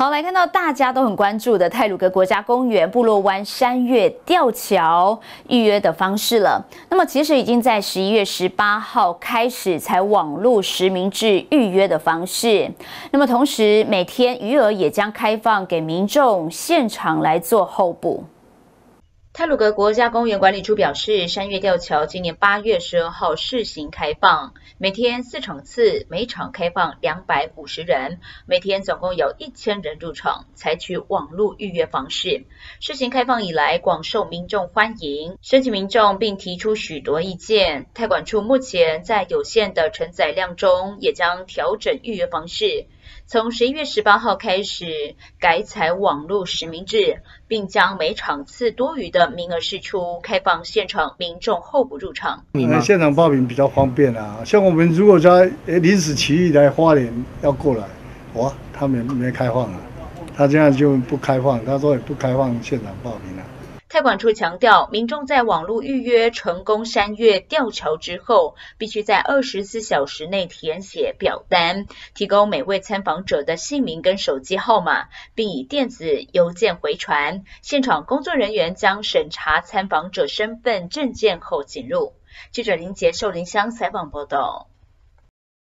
好，来看到大家都很关注的泰鲁格国家公园部落湾山岳吊桥预约的方式了。那么，其实已经在十一月十八号开始才网络实名制预约的方式。那么，同时每天余额也将开放给民众现场来做候补。泰鲁格国家公园管理处表示，山岳吊桥今年八月十二号试行开放，每天四场次，每场开放两百五十人，每天总共有一千人入场，采取网络预约方式。试行开放以来，广受民众欢迎，申请民众并提出许多意见。泰管处目前在有限的承载量中，也将调整预约方式。从十一月十八号开始改采网络实名制，并将每场次多余的名额释出，开放现场民众候补入场。你们，现场报名比较方便啊。像我们如果在临时起意来花莲要过来，哇，他们没开放啊，他这样就不开放，他说也不开放现场报名了。太管处强调，民众在网络预约成功山岳吊桥之后，必须在二十四小时内填写表单，提供每位参访者的姓名跟手机号码，并以电子邮件回传。现场工作人员将审查参访者身份证件后进入。记者林杰寿林香采访报道。